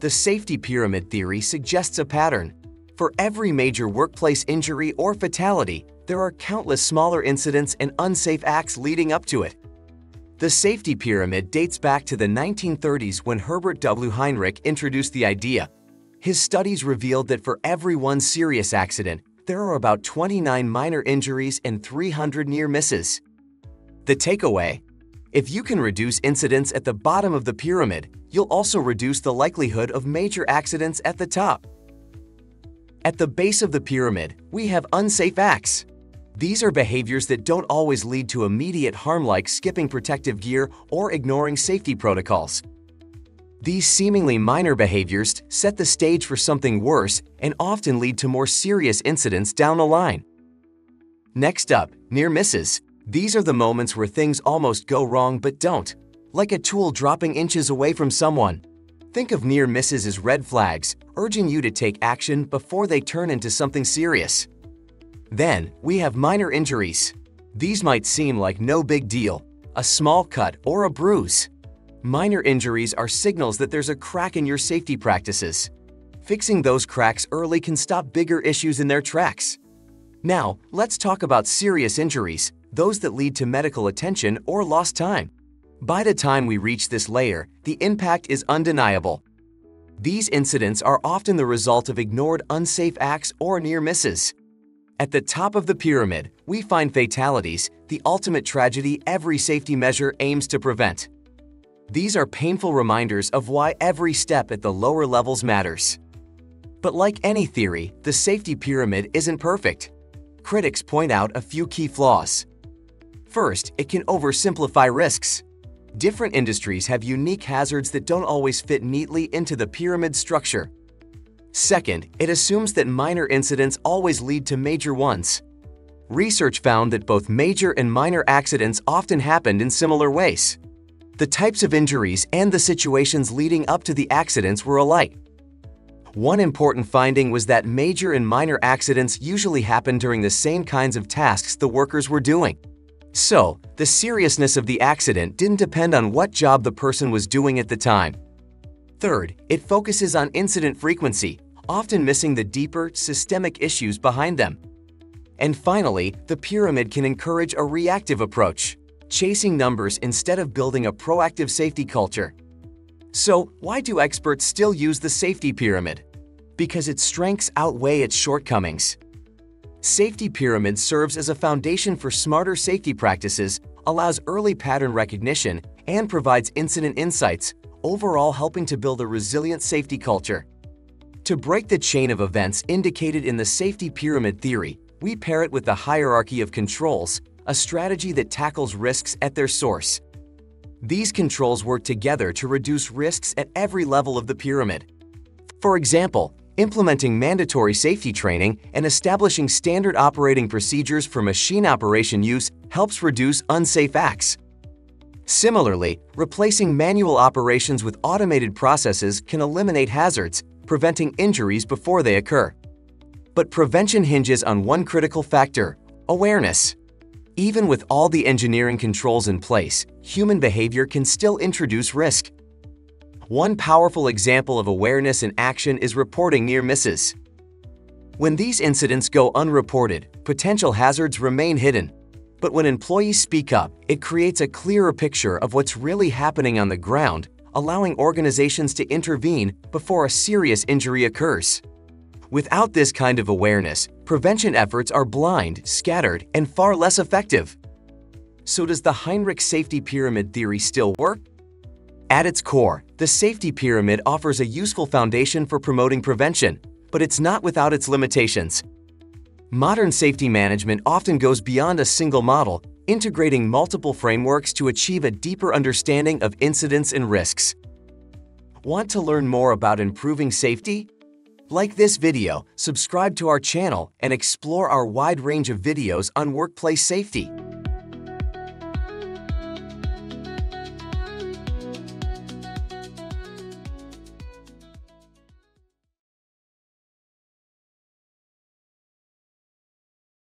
the safety pyramid theory suggests a pattern. For every major workplace injury or fatality, there are countless smaller incidents and unsafe acts leading up to it. The safety pyramid dates back to the 1930s when Herbert W. Heinrich introduced the idea. His studies revealed that for every one serious accident, there are about 29 minor injuries and 300 near misses. The takeaway if you can reduce incidents at the bottom of the pyramid, you'll also reduce the likelihood of major accidents at the top. At the base of the pyramid, we have unsafe acts. These are behaviors that don't always lead to immediate harm like skipping protective gear or ignoring safety protocols. These seemingly minor behaviors set the stage for something worse and often lead to more serious incidents down the line. Next up, near misses. These are the moments where things almost go wrong but don't, like a tool dropping inches away from someone. Think of near misses as red flags, urging you to take action before they turn into something serious. Then, we have minor injuries. These might seem like no big deal, a small cut or a bruise. Minor injuries are signals that there's a crack in your safety practices. Fixing those cracks early can stop bigger issues in their tracks. Now, let's talk about serious injuries, those that lead to medical attention or lost time. By the time we reach this layer, the impact is undeniable. These incidents are often the result of ignored unsafe acts or near misses. At the top of the pyramid, we find fatalities, the ultimate tragedy every safety measure aims to prevent. These are painful reminders of why every step at the lower levels matters. But like any theory, the safety pyramid isn't perfect. Critics point out a few key flaws. First, it can oversimplify risks. Different industries have unique hazards that don't always fit neatly into the pyramid structure. Second, it assumes that minor incidents always lead to major ones. Research found that both major and minor accidents often happened in similar ways. The types of injuries and the situations leading up to the accidents were alike. One important finding was that major and minor accidents usually happened during the same kinds of tasks the workers were doing. So, the seriousness of the accident didn't depend on what job the person was doing at the time. Third, it focuses on incident frequency, often missing the deeper, systemic issues behind them. And finally, the pyramid can encourage a reactive approach, chasing numbers instead of building a proactive safety culture. So, why do experts still use the safety pyramid? Because its strengths outweigh its shortcomings. Safety Pyramid serves as a foundation for smarter safety practices, allows early pattern recognition, and provides incident insights, overall helping to build a resilient safety culture. To break the chain of events indicated in the safety pyramid theory, we pair it with the hierarchy of controls, a strategy that tackles risks at their source. These controls work together to reduce risks at every level of the pyramid. For example, implementing mandatory safety training and establishing standard operating procedures for machine operation use helps reduce unsafe acts. Similarly, replacing manual operations with automated processes can eliminate hazards, preventing injuries before they occur. But prevention hinges on one critical factor, awareness. Even with all the engineering controls in place, human behavior can still introduce risk. One powerful example of awareness in action is reporting near misses. When these incidents go unreported, potential hazards remain hidden. But when employees speak up, it creates a clearer picture of what's really happening on the ground, allowing organizations to intervene before a serious injury occurs. Without this kind of awareness, prevention efforts are blind, scattered, and far less effective. So does the Heinrich Safety Pyramid theory still work? At its core, the safety pyramid offers a useful foundation for promoting prevention, but it's not without its limitations. Modern safety management often goes beyond a single model, integrating multiple frameworks to achieve a deeper understanding of incidents and risks. Want to learn more about improving safety? Like this video, subscribe to our channel, and explore our wide range of videos on workplace safety.